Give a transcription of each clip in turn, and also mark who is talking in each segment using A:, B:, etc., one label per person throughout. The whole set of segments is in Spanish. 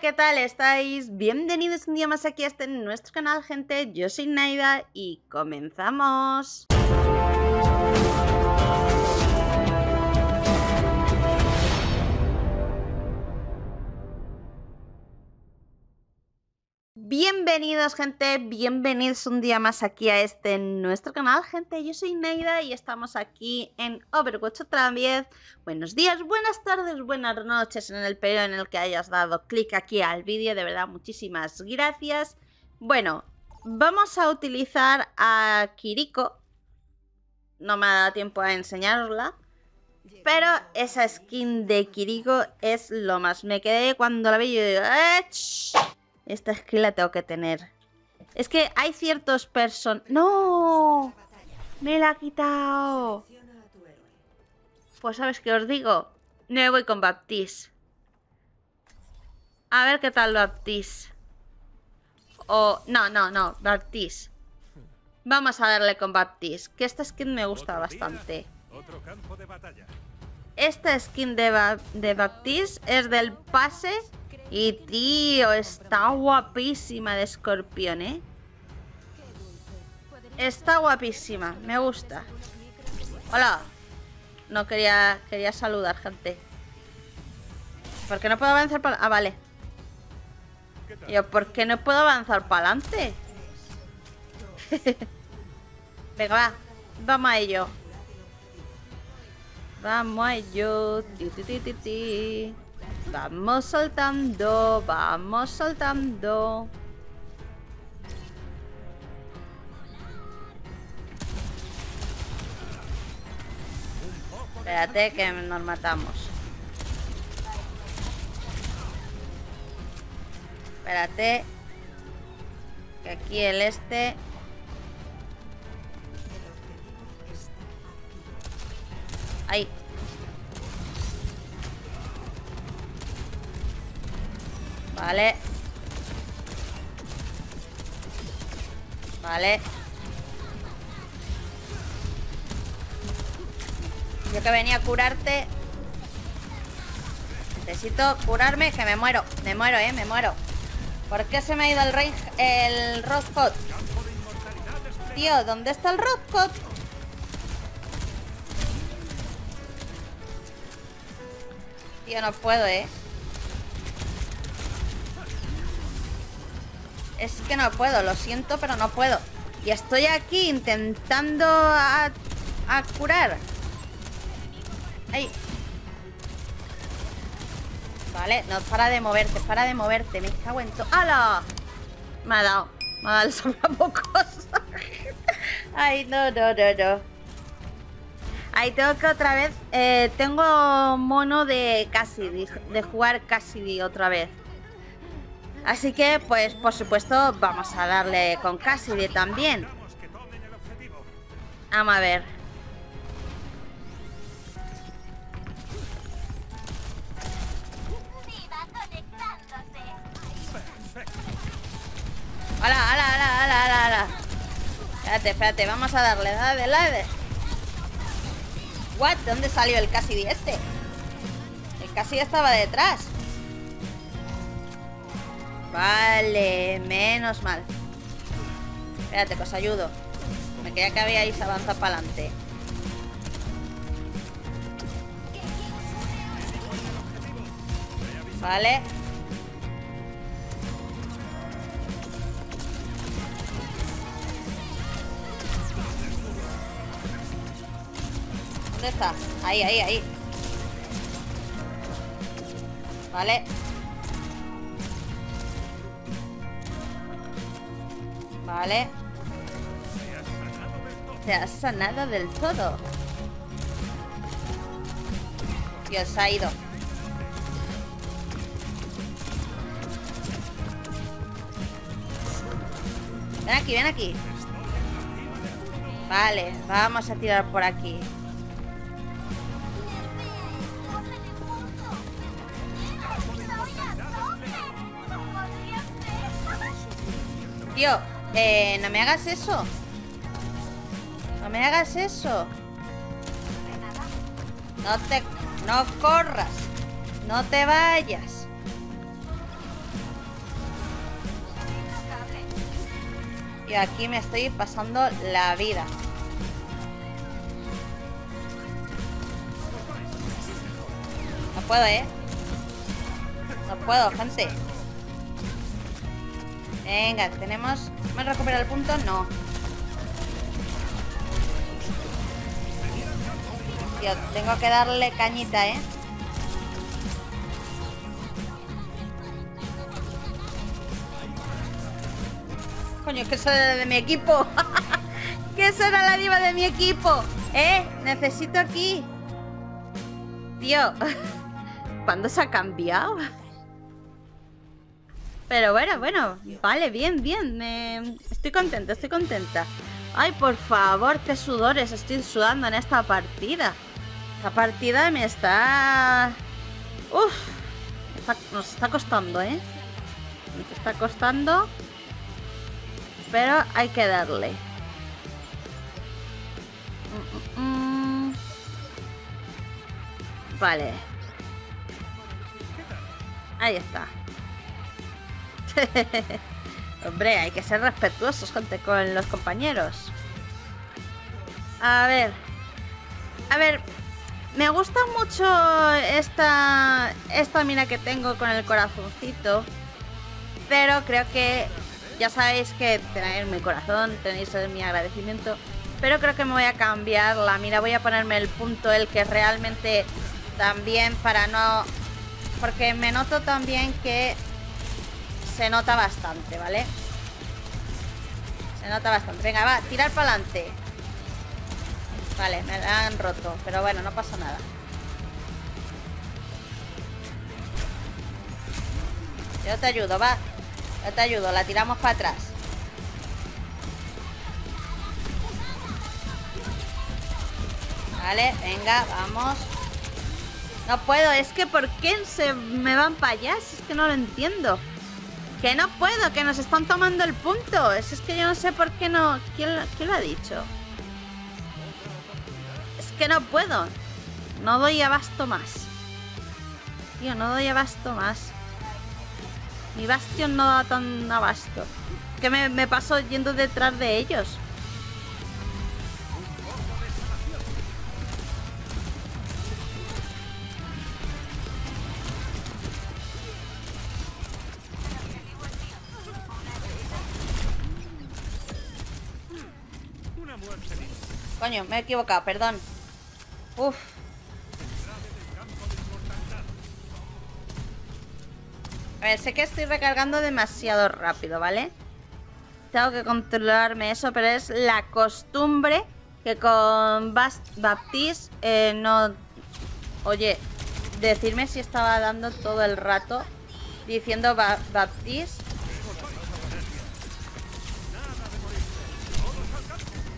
A: ¿qué tal estáis? Bienvenidos un día más aquí a este nuestro canal, gente. Yo soy Naida y comenzamos. Bienvenidos gente, bienvenidos un día más aquí a este nuestro canal gente, yo soy Neida y estamos aquí en Overwatch otra vez. Buenos días, buenas tardes, buenas noches en el periodo en el que hayas dado clic aquí al vídeo, de verdad muchísimas gracias. Bueno, vamos a utilizar a Kiriko. No me ha dado tiempo a enseñarla pero esa skin de Kiriko es lo más. Me quedé cuando la vi y digo, ¡Eh, esta skill la tengo que tener. Es que hay ciertos person... ¡No! ¡Me la ha quitado! Pues sabes qué os digo. Me voy con Baptiste. A ver qué tal Baptiste. O... No, no, no. Baptiste. Vamos a darle con Baptiste. Que esta skin me gusta bastante. Esta skin de, de Baptiste es del pase y tío, está guapísima de escorpión, ¿eh? Está guapísima, me gusta. Hola. No quería quería saludar, gente. ¿Por qué no puedo avanzar para... Ah, vale. Yo, ¿por qué no puedo avanzar para adelante? Venga, va. Vamos a ello. Vamos a ello. Ti, ti, ti. Vamos saltando, vamos saltando. Espérate que nos matamos. Espérate. Que aquí el este... Vale. Vale. Yo que venía a curarte. Necesito curarme, que me muero. Me muero, eh, me muero. ¿Por qué se me ha ido el range, el? Tío, ¿dónde está el Rothcott? Tío, no puedo, eh. Es que no puedo, lo siento, pero no puedo. Y estoy aquí intentando a, curar. Ay. Vale, no, para de moverte, para de moverte. Me cago en todo. ¡Hala! Me ha dado. Me ha dado el sobrapocos. Ay, no, no, no, no. Ahí tengo que otra vez... Eh, tengo mono de Cassidy, de jugar Cassidy otra vez. Así que, pues, por supuesto, vamos a darle con Cassidy también. Vamos a ver. ¡Hala, hala, hala, hala, hala! Espérate, espérate, vamos a darle, dale, dale. ¿What? ¿Dónde salió el Cassidy este? El Cassidy estaba detrás. Vale, menos mal. Espérate, pues ayudo. Me queda que habíais avanzado para adelante. Vale. ¿Dónde está? Ahí, ahí, ahí. Vale. Vale. Se ha sanado del todo. Dios, ha ido. Ven aquí, ven aquí. Vale, vamos a tirar por aquí. Tío, eh, no me hagas eso. No me hagas eso. No te... No corras. No te vayas. Y aquí me estoy pasando la vida. No puedo, ¿eh? No puedo, gente. Venga, tenemos... ¿Me recuperar el punto? No. Tío, tengo que darle cañita, ¿eh? Coño, ¿qué será de mi equipo? ¿Qué será la diva de mi equipo? ¿Eh? Necesito aquí. Tío, ¿cuándo se ha cambiado? Pero bueno, bueno, vale, bien, bien. Me... Estoy contenta, estoy contenta. Ay, por favor, qué sudores estoy sudando en esta partida. Esta partida me está... Uf, nos está costando, ¿eh? Nos está costando. Pero hay que darle. Mm, mm, mm. Vale. Ahí está. Hombre, hay que ser respetuosos, gente, con los compañeros. A ver. A ver. Me gusta mucho esta, esta mina que tengo con el corazoncito. Pero creo que ya sabéis que tenéis mi corazón, tenéis mi agradecimiento. Pero creo que me voy a cambiar la mira. Voy a ponerme el punto el que realmente también para no... Porque me noto también que se nota bastante, ¿vale? Se nota bastante. Venga, va, tirar para adelante. Vale, me han roto. Pero bueno, no pasa nada. Yo te ayudo, va. Yo te ayudo, la tiramos para atrás. Vale, venga, vamos. No puedo, es que ¿por qué se me van para allá? Es que no lo entiendo. Que no puedo, que nos están tomando el punto. Es, que yo no sé por qué no... ¿Quién, ¿Quién lo ha dicho? Es que no puedo. No doy abasto más. Tío, no doy abasto más. Mi bastión no da tan abasto. Que me, me paso yendo detrás de ellos. Coño, me he equivocado, perdón. Uf. A ver, sé que estoy recargando demasiado rápido, ¿vale? Tengo que controlarme eso, pero es la costumbre que con Baptiste eh, no... Oye, decirme si estaba dando todo el rato diciendo Baptiste.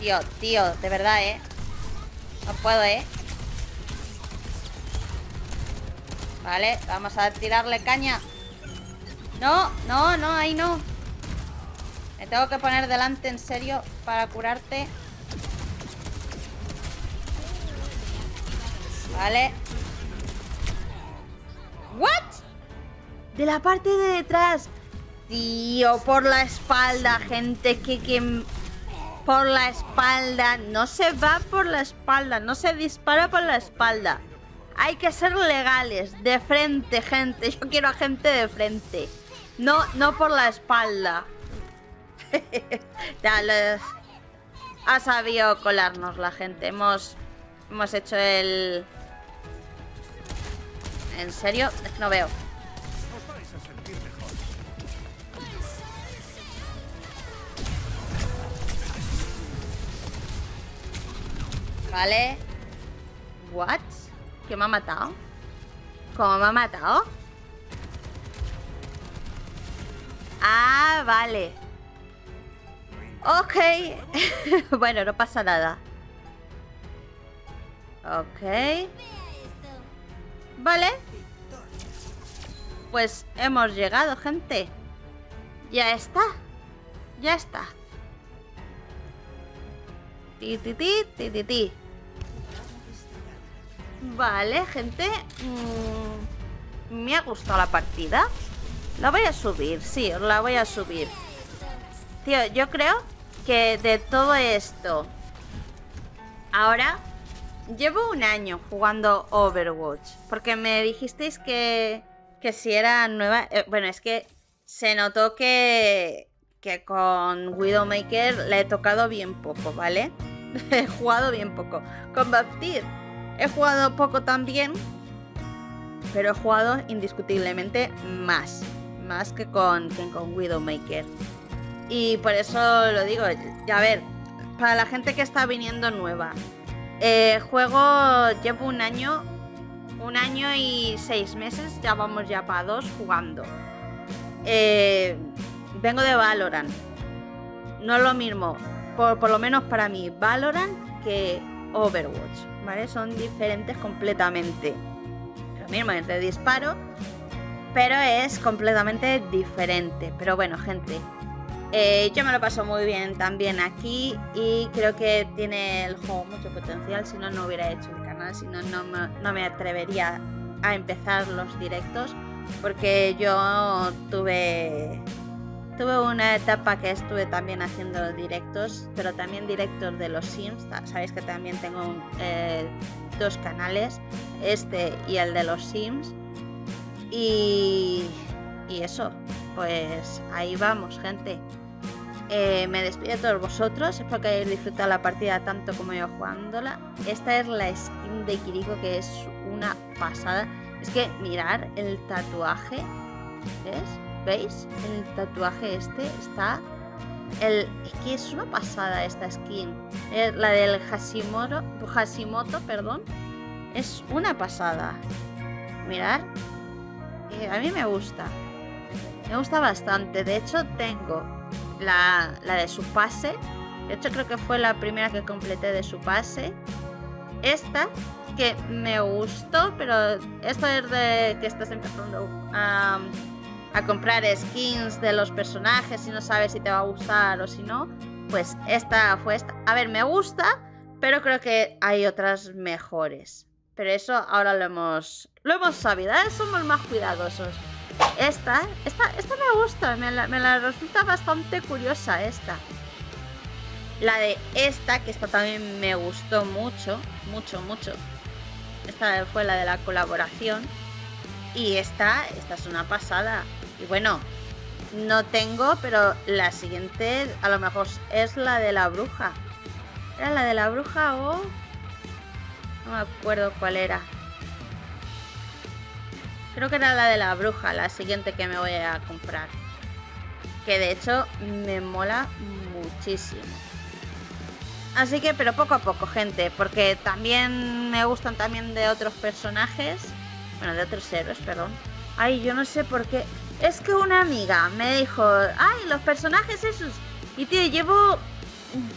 A: Tío, tío, de verdad, ¿eh? No puedo, ¿eh? Vale, vamos a tirarle caña. No, no, no, ahí no. Me tengo que poner delante en serio para curarte. Vale. ¿What? De la parte de detrás. Tío, por la espalda, gente. Que, que... Por la espalda. No se va por la espalda. No se dispara por la espalda. Hay que ser legales. De frente, gente. Yo quiero a gente de frente. No, no por la espalda. ya. Ha sabido colarnos la gente. Hemos, hemos hecho el... ¿En serio? No veo. Vale. What? ¿Qué me ha matado? ¿Cómo me ha matado? Ah, vale. Ok. bueno, no pasa nada. Ok. Vale. Pues hemos llegado, gente. Ya está. Ya está. Ti. Vale, gente. Mm, me ha gustado la partida. La voy a subir, sí, la voy a subir. Tío, yo creo que de todo esto, ahora llevo un año jugando Overwatch, porque me dijisteis que, que si era nueva, eh, bueno, es que se notó que, que con Widowmaker le he tocado bien poco, ¿vale? he jugado bien poco. Con Baptiste he jugado poco también, pero he jugado indiscutiblemente más. Más que con, que con Widowmaker. Y por eso lo digo, a ver, para la gente que está viniendo nueva, eh, juego, llevo un año, un año y seis meses, ya vamos ya para dos jugando. Eh, vengo de Valorant. No es lo mismo, por, por, lo menos para mí, Valorant que Overwatch, ¿vale? Son diferentes completamente. Lo mismo es de disparo, pero es completamente diferente. Pero bueno, gente, eh, yo me lo paso muy bien también aquí y creo que tiene el juego mucho potencial. Si no, no hubiera hecho el canal, si no, no me atrevería a empezar los directos porque yo tuve tuve una etapa que estuve también haciendo directos, pero también directos de los Sims. Sabéis que también tengo eh, dos canales, este y el de los Sims. Y, y eso, pues ahí vamos, gente. Eh, me despido de todos vosotros. Espero que hayáis disfrutado la partida tanto como yo jugándola. Esta es la skin de Kiriko que es una pasada. Es que mirar el tatuaje. ¿Ves? ¿Veis? El tatuaje este está. El, es que es una pasada esta skin. Eh, la del Hashimoto, Hashimoto, perdón. Es una pasada. Mirar. Eh, a mí me gusta. Me gusta bastante. De hecho, tengo la, de su pase. De hecho, creo que fue la primera que completé de su pase. Esta, que me gustó, pero esto es de que estás empezando a, a comprar skins de los personajes y no sabes si te va a gustar o si no. Pues esta fue esta. A ver, me gusta, pero creo que hay otras mejores. Pero eso ahora lo hemos, lo hemos sabido, ¿eh? somos más cuidadosos. Esta, esta, esta me gusta, me la, resulta bastante curiosa esta. La de esta, que esta también me gustó mucho, mucho, mucho. Esta fue la de la colaboración. Y esta, esta es una pasada. Y bueno, no tengo, pero la siguiente a lo mejor es la de la bruja. ¿Era la de la bruja o...? No me acuerdo cuál era. Creo que era la de la bruja, la siguiente que me voy a comprar. Que de hecho me mola muchísimo. Así que, pero poco a poco, gente, porque también me gustan también de otros personajes. Bueno, de otros héroes, perdón. Ay, yo no sé por qué. Es que una amiga me dijo, ay, los personajes esos. Y tío, llevo.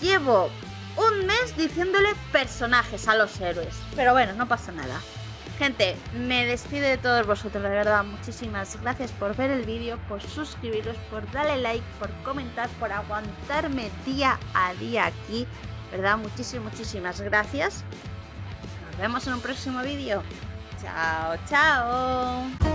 A: Llevo un mes diciéndole personajes a los héroes. Pero bueno, no pasa nada. Gente, me despido de todos vosotros, de verdad, muchísimas gracias por ver el vídeo, por suscribiros, por darle like, por comentar, por aguantarme día a día aquí, ¿verdad? Muchísimas, muchísimas gracias. Nos vemos en un próximo vídeo. Ciao ciao!